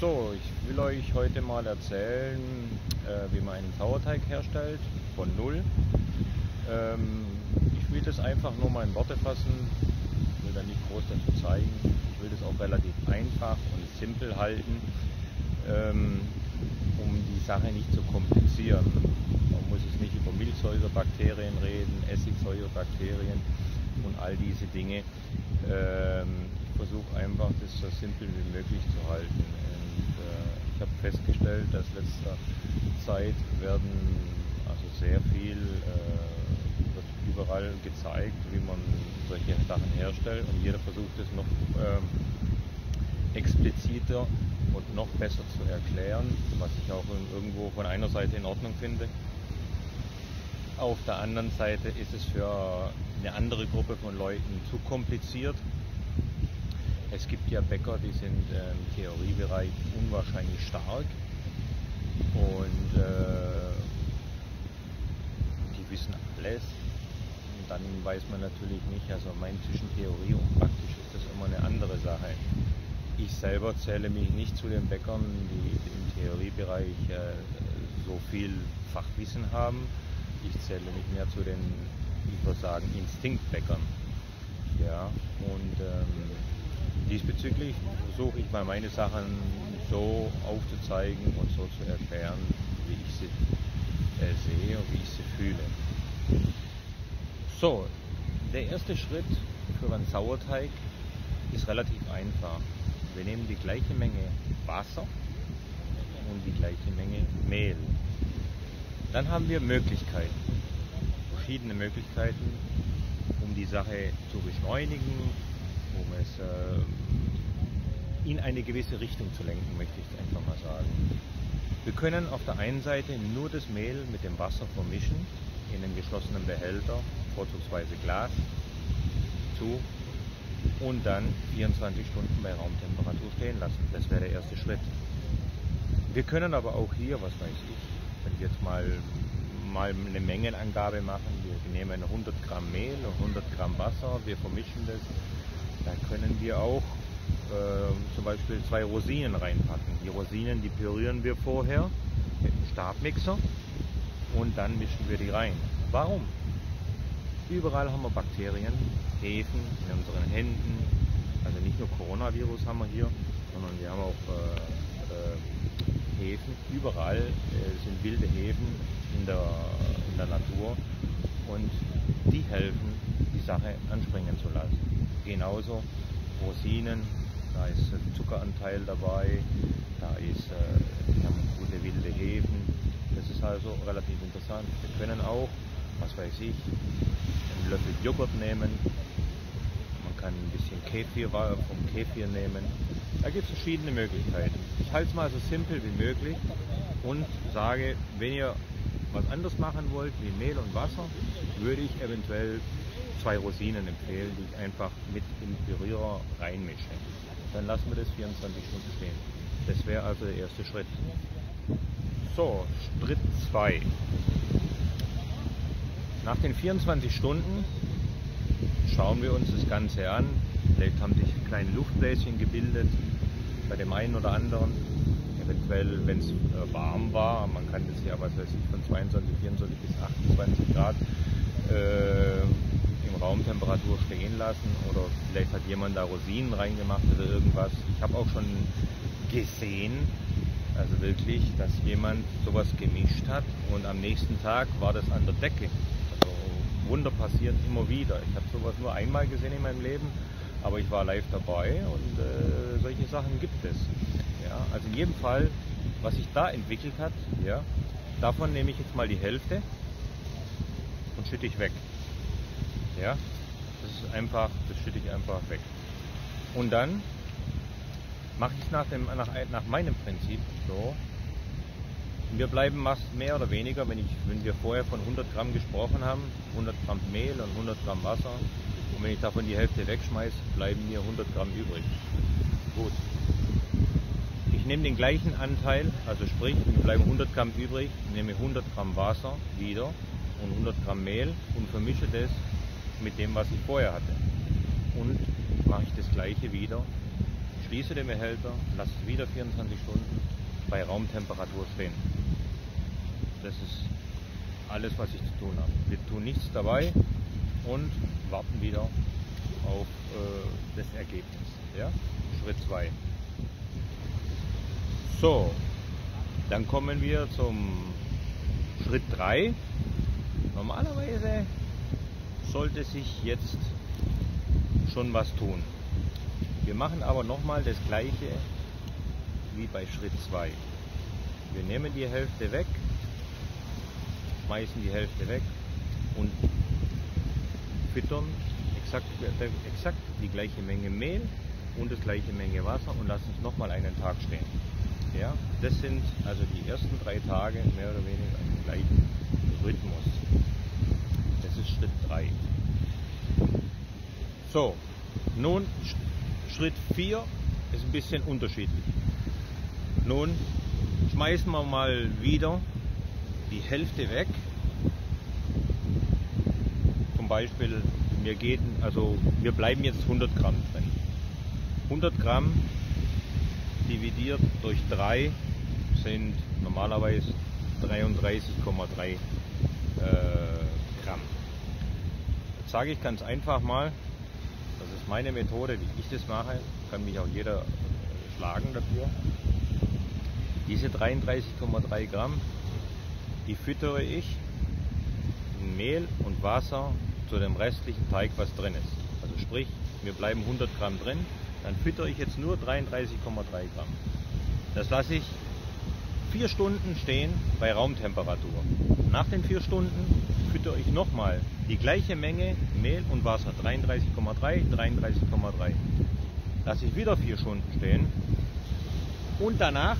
So, ich will euch heute mal erzählen, äh, wie man einen Sauerteig herstellt, von Null. Ähm, ich will das einfach nur mal in Worte fassen, ich will da nicht groß dazu zeigen. Ich will das auch relativ einfach und simpel halten, ähm, um die Sache nicht zu komplizieren. Man muss es nicht über Milchsäurebakterien reden, Essigsäurebakterien und all diese Dinge. Ähm, ich versuche einfach, das so simpel wie möglich zu halten. Und äh, ich habe festgestellt, dass letzter Zeit werden also sehr viel äh, wird überall gezeigt, wie man solche Sachen herstellt und jeder versucht es noch ähm, expliziter und noch besser zu erklären, was ich auch irgendwo von einer Seite in Ordnung finde. Auf der anderen Seite ist es für eine andere Gruppe von Leuten zu kompliziert. Es gibt ja Bäcker, die sind im Theoriebereich unwahrscheinlich stark und äh, die wissen alles. Und dann weiß man natürlich nicht, also mein zwischen Theorie und praktisch ist das immer eine andere Sache. Ich selber zähle mich nicht zu den Bäckern, die im Theoriebereich äh, so viel Fachwissen haben. Ich zähle mich mehr zu den, ich würde sagen, Instinktbäckern. Ja, und ähm, diesbezüglich versuche ich mal meine Sachen so aufzuzeigen und so zu erklären, wie ich sie äh, sehe und wie ich sie fühle. So, der erste Schritt für einen Sauerteig ist relativ einfach. Wir nehmen die gleiche Menge Wasser und die gleiche Menge Mehl. Dann haben wir Möglichkeiten, verschiedene Möglichkeiten, um die Sache zu beschleunigen, um es äh, in eine gewisse Richtung zu lenken, möchte ich einfach mal sagen. Wir können auf der einen Seite nur das Mehl mit dem Wasser vermischen in einem geschlossenen Behälter, vorzugsweise Glas, zu und dann 24 Stunden bei Raumtemperatur stehen lassen. Das wäre der erste Schritt. Wir können aber auch hier, was weiß ich, jetzt mal, mal eine Mengenangabe machen, wir nehmen 100 Gramm Mehl und 100 Gramm Wasser, wir vermischen das, dann können wir auch äh, zum Beispiel zwei Rosinen reinpacken. Die Rosinen, die pürieren wir vorher mit einem Stabmixer und dann mischen wir die rein. Warum? Überall haben wir Bakterien, Hefen in unseren Händen. Also nicht nur Coronavirus haben wir hier, sondern wir haben auch äh, äh, Hefen. Überall äh, sind wilde Hefen in der, in der Natur und die helfen, die Sache anspringen zu lassen. Genauso Rosinen, da ist Zuckeranteil dabei, da ist äh, haben gute wilde Hefen. Das ist also relativ interessant. Wir können auch, was weiß ich, einen Löffel Joghurt nehmen. Man kann ein bisschen Kefir vom Kefir nehmen. Da gibt es verschiedene Möglichkeiten. Ich halte es mal so simpel wie möglich und sage, wenn ihr was anderes machen wollt wie Mehl und Wasser, würde ich eventuell zwei Rosinen empfehlen, die ich einfach mit im Pürierer reinmische. Dann lassen wir das 24 Stunden stehen. Das wäre also der erste Schritt. So, Schritt 2. Nach den 24 Stunden schauen wir uns das Ganze an. Vielleicht haben sich kleine Luftbläschen gebildet bei dem einen oder anderen. Eventuell, wenn es äh, warm war, man kann das ja, was weiß ich, von 22, 24 bis 28 Grad äh, im Raumtemperatur stehen lassen. Oder vielleicht hat jemand da Rosinen reingemacht oder irgendwas. Ich habe auch schon gesehen, also wirklich, dass jemand sowas gemischt hat und am nächsten Tag war das an der Decke. Wunder passieren immer wieder. Ich habe sowas nur einmal gesehen in meinem Leben, aber ich war live dabei und äh, solche Sachen gibt es. Ja, also in jedem Fall, was sich da entwickelt hat, ja, davon nehme ich jetzt mal die Hälfte und schütte ich weg. Ja, das ist einfach, das schütte ich einfach weg. Und dann mache ich es nach, nach, nach meinem Prinzip so, wir bleiben mehr oder weniger, wenn, ich, wenn wir vorher von 100 Gramm gesprochen haben, 100 Gramm Mehl und 100 Gramm Wasser. Und wenn ich davon die Hälfte wegschmeiße, bleiben mir 100 Gramm übrig. Gut. Ich nehme den gleichen Anteil, also sprich, mir bleiben 100 Gramm übrig, nehme 100 Gramm Wasser wieder und 100 Gramm Mehl und vermische das mit dem, was ich vorher hatte. und mache ich das gleiche wieder. Schließe den Behälter, lasse es wieder 24 Stunden bei Raumtemperatur stehen. Das ist alles, was ich zu tun habe. Wir tun nichts dabei und warten wieder auf äh, das Ergebnis. Ja? Schritt 2. So, dann kommen wir zum Schritt 3. Normalerweise sollte sich jetzt schon was tun. Wir machen aber nochmal das gleiche wie bei Schritt 2. Wir nehmen die Hälfte weg, schmeißen die Hälfte weg und füttern exakt, exakt die gleiche Menge Mehl und das gleiche Menge Wasser und lassen es nochmal einen Tag stehen. Ja, das sind also die ersten drei Tage mehr oder weniger im gleichen Rhythmus. Das ist Schritt 3. So, nun Schritt 4 ist ein bisschen unterschiedlich. Nun schmeißen wir mal wieder die Hälfte weg. Beispiel, wir gehen, also wir bleiben jetzt 100 Gramm drin. 100 Gramm dividiert durch 3 sind normalerweise 33,3 äh, Gramm. Jetzt sage ich ganz einfach mal, das ist meine Methode, wie ich das mache, kann mich auch jeder äh, schlagen dafür. Diese 33,3 Gramm, die füttere ich in Mehl und Wasser zu dem restlichen Teig, was drin ist. Also sprich, wir bleiben 100 Gramm drin, dann füttere ich jetzt nur 33,3 Gramm. Das lasse ich vier Stunden stehen bei Raumtemperatur. Nach den vier Stunden füttere ich nochmal die gleiche Menge Mehl und Wasser, 33,3, 33,3. Lasse ich wieder vier Stunden stehen und danach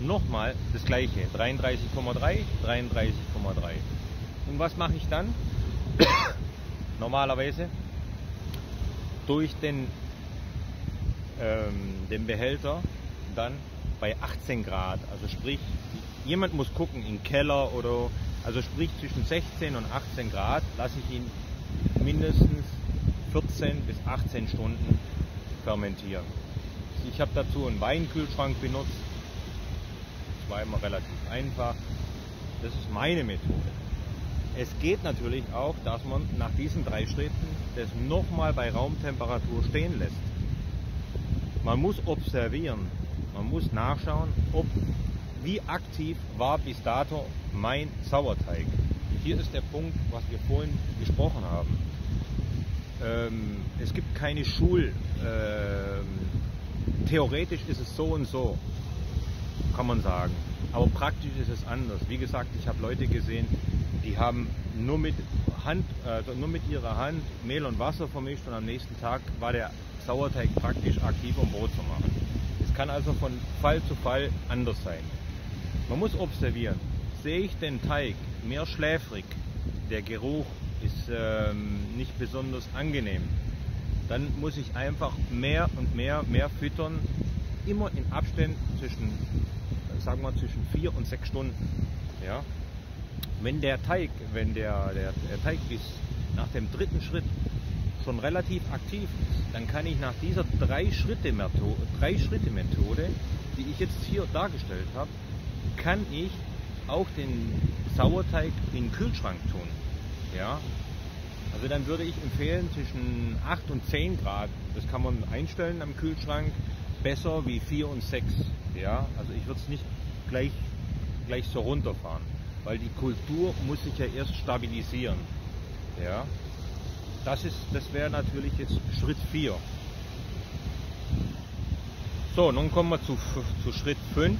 nochmal das gleiche, 33,3, 33,3. Und was mache ich dann? Normalerweise durch den ähm, den Behälter dann bei 18 Grad. Also sprich, jemand muss gucken, im Keller oder, also sprich zwischen 16 und 18 Grad lasse ich ihn mindestens 14 bis 18 Stunden fermentieren. Ich habe dazu einen Weinkühlschrank benutzt. Das war immer relativ einfach. Das ist meine Methode. Es geht natürlich auch, dass man nach diesen drei Schritten das nochmal bei Raumtemperatur stehen lässt. Man muss observieren, man muss nachschauen, ob, wie aktiv war bis dato mein Sauerteig. Hier ist der Punkt, was wir vorhin gesprochen haben. Ähm, es gibt keine Schul. Ähm, theoretisch ist es so und so, kann man sagen. Aber praktisch ist es anders. Wie gesagt, ich habe Leute gesehen, die haben nur mit Hand, also nur mit ihrer Hand Mehl und Wasser vermischt und am nächsten Tag war der Sauerteig praktisch aktiv, um Brot zu machen. Es kann also von Fall zu Fall anders sein. Man muss observieren, sehe ich den Teig mehr schläfrig, der Geruch ist ähm, nicht besonders angenehm, dann muss ich einfach mehr und mehr, mehr füttern, immer in Abständen zwischen, sagen wir zwischen vier und sechs Stunden. Ja? Wenn der Teig, wenn der, der, der Teig bis nach dem dritten Schritt schon relativ aktiv ist, dann kann ich nach dieser Drei-Schritte-Methode, drei die ich jetzt hier dargestellt habe, kann ich auch den Sauerteig in den Kühlschrank tun. Ja? Also dann würde ich empfehlen zwischen 8 und 10 Grad, das kann man einstellen am Kühlschrank, besser wie 4 und 6. Ja? Also ich würde es nicht gleich, gleich so runterfahren, weil die Kultur muss sich ja erst stabilisieren. Ja? Das, das wäre natürlich jetzt Schritt 4. So, nun kommen wir zu, zu Schritt 5.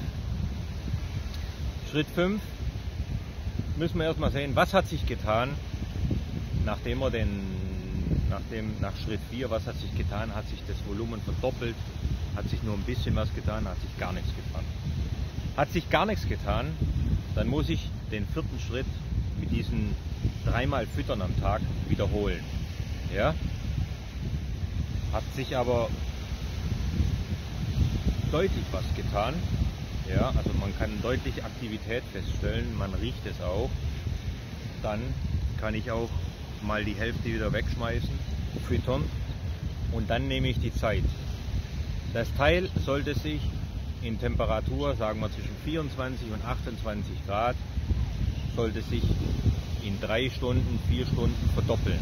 Schritt 5 müssen wir erstmal sehen, was hat sich getan, nachdem wir den, nachdem, nach Schritt 4, was hat sich getan, hat sich das Volumen verdoppelt, hat sich nur ein bisschen was getan, hat sich gar nichts getan. Hat sich gar nichts getan, dann muss ich den vierten Schritt mit diesen dreimal Füttern am Tag wiederholen. Ja? Hat sich aber deutlich was getan. Ja, also man kann deutliche Aktivität feststellen, man riecht es auch. Dann kann ich auch mal die Hälfte wieder wegschmeißen, füttern. und dann nehme ich die Zeit. Das Teil sollte sich in Temperatur, sagen wir zwischen 24 und 28 Grad, sollte sich in drei Stunden, vier Stunden verdoppeln.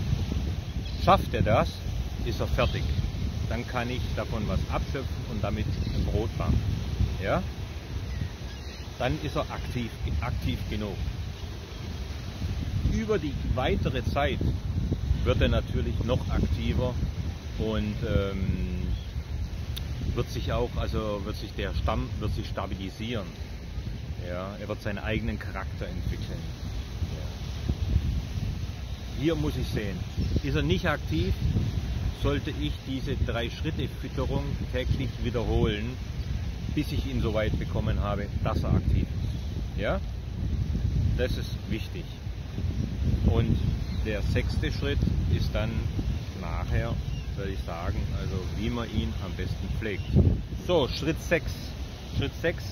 Schafft er das, ist er fertig. Dann kann ich davon was abschöpfen und damit ein Brot machen. Ja? Dann ist er aktiv, aktiv genug. Über die weitere Zeit wird er natürlich noch aktiver und ähm, wird sich auch, also wird sich der Stamm wird sich stabilisieren. Ja, er wird seinen eigenen Charakter entwickeln. Hier muss ich sehen, ist er nicht aktiv, sollte ich diese drei Schritte Fütterung täglich wiederholen, bis ich ihn so weit bekommen habe, dass er aktiv ist. Ja? Das ist wichtig. Und der sechste Schritt ist dann nachher, würde ich sagen, also wie man ihn am besten pflegt. So, Schritt 6. Schritt 6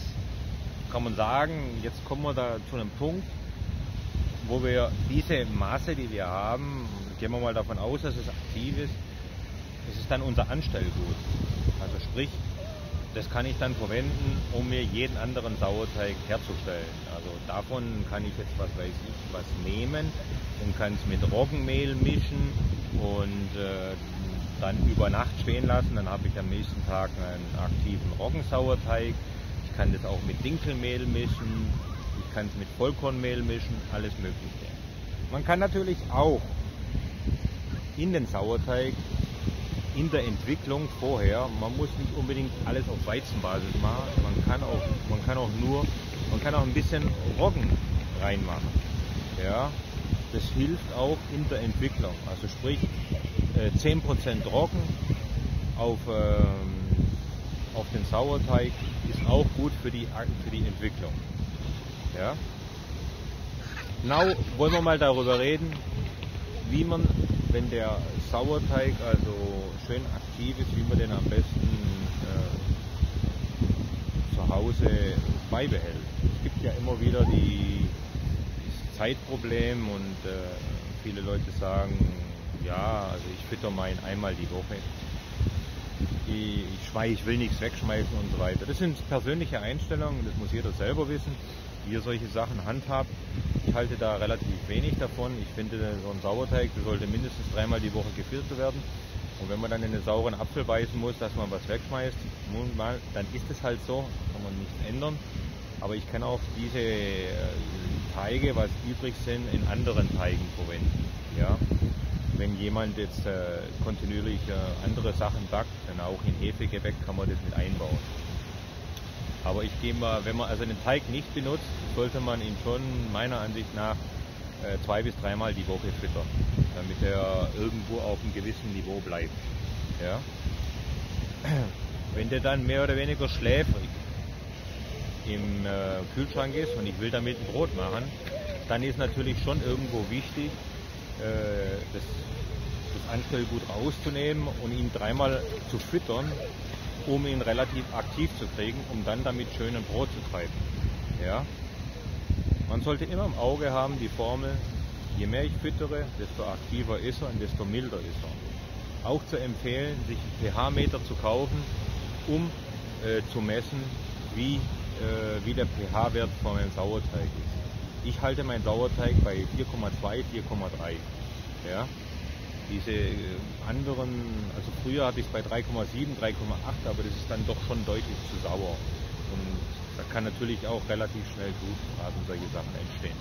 kann man sagen, jetzt kommen wir da zu einem Punkt, wo wir diese Masse, die wir haben, gehen wir mal davon aus, dass es aktiv ist, das ist dann unser Anstellgut. Also sprich, das kann ich dann verwenden, um mir jeden anderen Sauerteig herzustellen. Also davon kann ich jetzt, was weiß ich, was nehmen und kann es mit Roggenmehl mischen und äh, dann über Nacht stehen lassen. Dann habe ich am nächsten Tag einen aktiven Roggensauerteig. Ich kann das auch mit Dinkelmehl mischen, ich kann es mit Vollkornmehl mischen, alles Mögliche. Man kann natürlich auch in den Sauerteig, in der Entwicklung vorher, man muss nicht unbedingt alles auf Weizenbasis machen, man kann auch, man kann auch nur, man kann auch ein bisschen Roggen reinmachen. Ja, das hilft auch in der Entwicklung. Also sprich 10% äh, Roggen auf, ähm, auf den Sauerteig ist auch gut für die, für die Entwicklung. Ja? Now wollen wir mal darüber reden, wie man, wenn der Sauerteig also schön aktiv ist, wie man den am besten äh, zu Hause beibehält. Es gibt ja immer wieder die, das Zeitproblem und äh, viele Leute sagen, ja, also ich fütter meinen einmal die Woche. Ich, ich, ich will nichts wegschmeißen und so weiter. Das sind persönliche Einstellungen, das muss jeder selber wissen wie ihr solche Sachen handhabt. Ich halte da relativ wenig davon. Ich finde, so ein Sauerteig sollte mindestens dreimal die Woche gefüttert werden. Und wenn man dann in einen sauren Apfel beißen muss, dass man was wegschmeißt, dann ist es halt so, kann man nichts ändern. Aber ich kann auch diese äh, Teige, was übrig sind, in anderen Teigen verwenden. Ja? Wenn jemand jetzt äh, kontinuierlich äh, andere Sachen backt, dann auch in Hefegebäck kann man das mit einbauen. Aber ich gehe mal, wenn man also den Teig nicht benutzt, sollte man ihn schon meiner Ansicht nach äh, zwei bis dreimal die Woche füttern, damit er irgendwo auf einem gewissen Niveau bleibt. Ja? Wenn der dann mehr oder weniger schläfrig im äh, Kühlschrank ist und ich will damit ein Brot machen, dann ist natürlich schon irgendwo wichtig, das, das Anstellgut rauszunehmen und ihn dreimal zu füttern, um ihn relativ aktiv zu kriegen, um dann damit schön ein Brot zu treiben. Ja? Man sollte immer im Auge haben die Formel, je mehr ich füttere, desto aktiver ist er und desto milder ist er. Auch zu empfehlen, sich pH-Meter zu kaufen, um äh, zu messen, wie, äh, wie der pH-Wert von einem Sauerteig ist. Ich halte meinen Sauerteig bei 4,2, 4,3. Ja? Diese äh, anderen, also früher hatte ich es bei 3,7, 3,8, aber das ist dann doch schon deutlich zu sauer. Und da kann natürlich auch relativ schnell Blutgraben solche Sachen entstehen.